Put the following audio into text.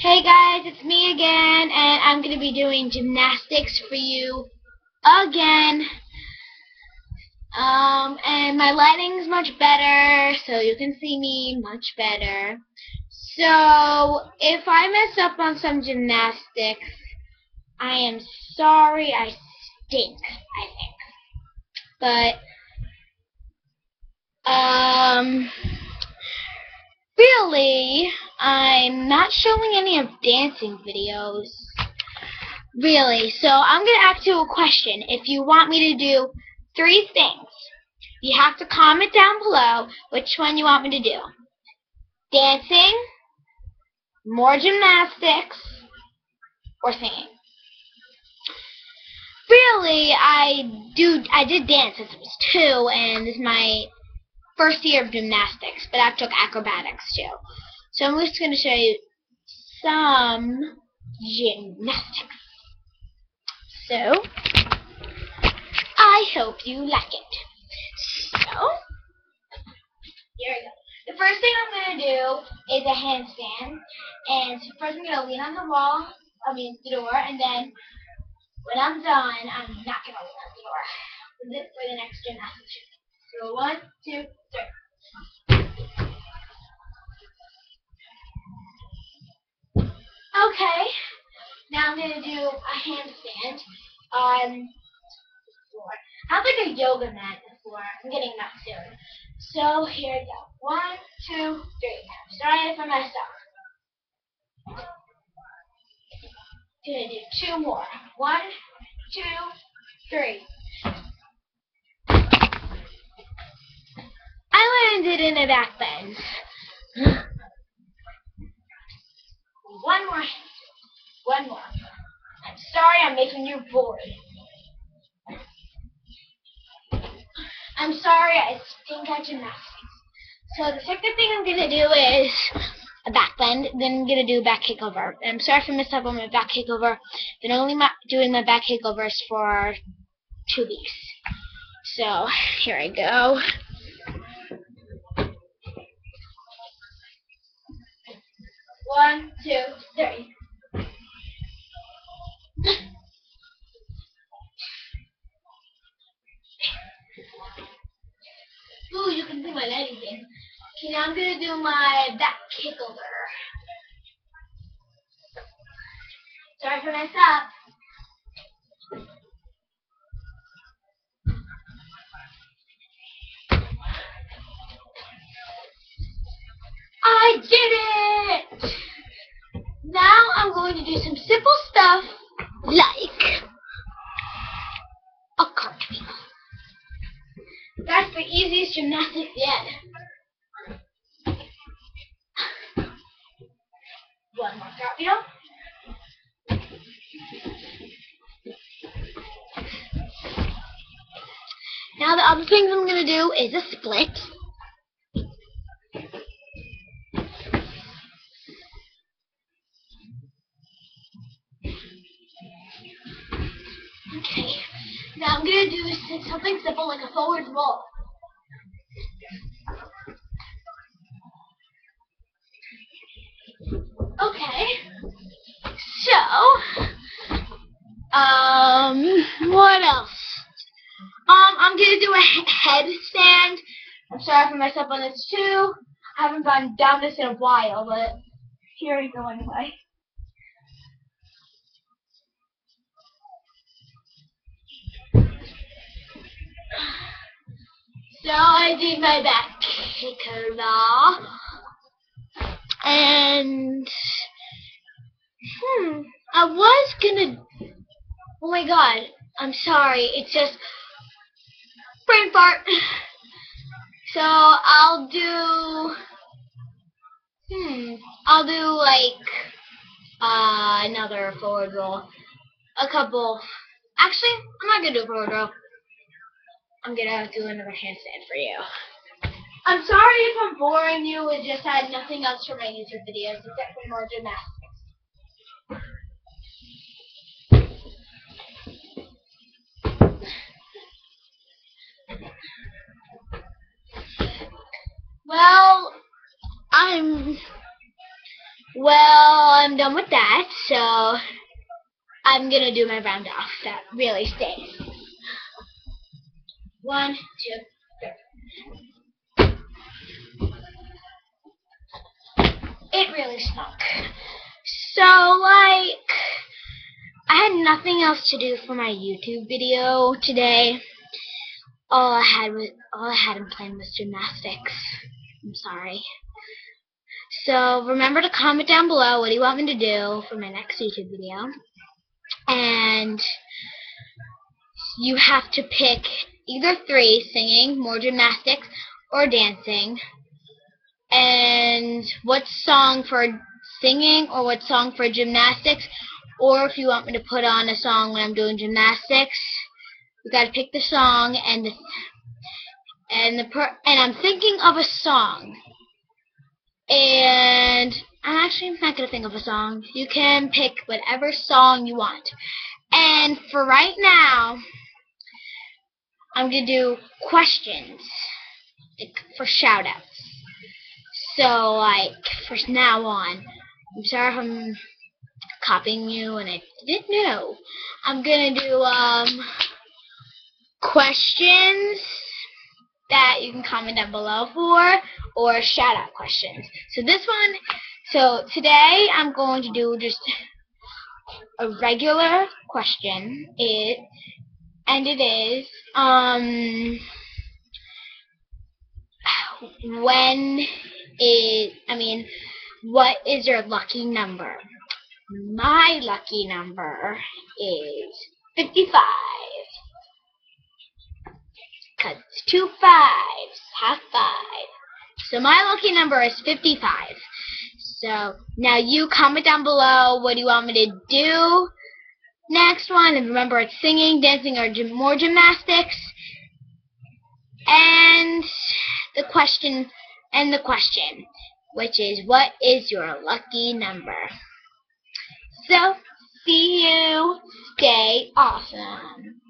Hey guys, it's me again, and I'm going to be doing gymnastics for you again. Um, and my lighting's much better, so you can see me much better. So, if I mess up on some gymnastics, I am sorry, I stink, I think. But, um, really, I'm not showing any of dancing videos. Really, so I'm going to ask you a question. If you want me to do three things, you have to comment down below which one you want me to do. Dancing, more gymnastics, or singing. Really, I do. I did dance since I was two, and this is my first year of gymnastics, but I took acrobatics too. So I'm just going to show you some gymnastics. So, I hope you like it. So, here we go. The first thing I'm going to do is a handstand. And so first I'm going to lean on the wall, I mean the door, and then when I'm done, I'm not going to lean on the door. This for the next gymnastics. So one, two, three. Okay. Now I'm going to do a handstand on the floor. I have like a yoga mat before. I'm getting that soon. So here we go. One, two, three. Sorry if I messed up. Gonna do two more. One, two, three. I landed in a back bend. One more. One more. I'm sorry I'm making you bored. I'm sorry I stink at gymnastics. So the second thing I'm going to do is a back bend. Then I'm going to do a back kickover. I'm sorry if I messed up on my back kickover. Been only my, doing my back kickovers for two weeks. So here I go. One, two, three. Ooh, you can see my leg again. Okay, now I'm gonna do my back kick over. Sorry for mess up. I did it! Going to do some simple stuff like a cartwheel. That's the easiest gymnastics yet. One more cartwheel. Now the other things I'm going to do is a split. To do something simple like a forward roll. Okay. So, um, what else? Um, I'm to do a headstand. I'm sorry messed up on this too. I haven't gone down this in a while, but here we go anyway. So I did my back kicker And hmm, I was gonna Oh my god, I'm sorry, it's just brain fart. So I'll do hmm I'll do like uh another forward roll. A couple actually I'm not gonna do a forward roll. I'm gonna do another handstand for you. I'm sorry if I'm boring you. It just had nothing else for my YouTube videos except for more gymnastics. Well, I'm Well, I'm done with that, so I'm gonna do my round off that really stays. One, two, three. It really stunk. So, like, I had nothing else to do for my YouTube video today. All I had was all I had in plan was gymnastics. I'm sorry. So remember to comment down below what do you want me to do for my next YouTube video. And you have to pick either three, singing, more gymnastics, or dancing. And what song for singing or what song for gymnastics. Or if you want me to put on a song when I'm doing gymnastics, you gotta pick the song and the and the per and I'm thinking of a song. And I'm actually not gonna think of a song. You can pick whatever song you want. And for right now, I'm gonna do questions for shoutouts. So like from now on, I'm sorry if I'm copying you and I didn't know. I'm gonna do um questions that you can comment down below for or shout out questions. So this one, so today I'm going to do just a regular question. It and it is um when is I mean what is your lucky number? My lucky number is 55. Because two fives, half five. So my lucky number is 55. So now you comment down below what do you want me to do next one. And remember it's singing, dancing, or more gymnastics. And the question, and the question, which is what is your lucky number? So, see you. Stay awesome.